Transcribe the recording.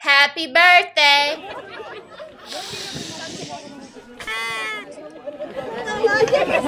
Happy birthday! Ah.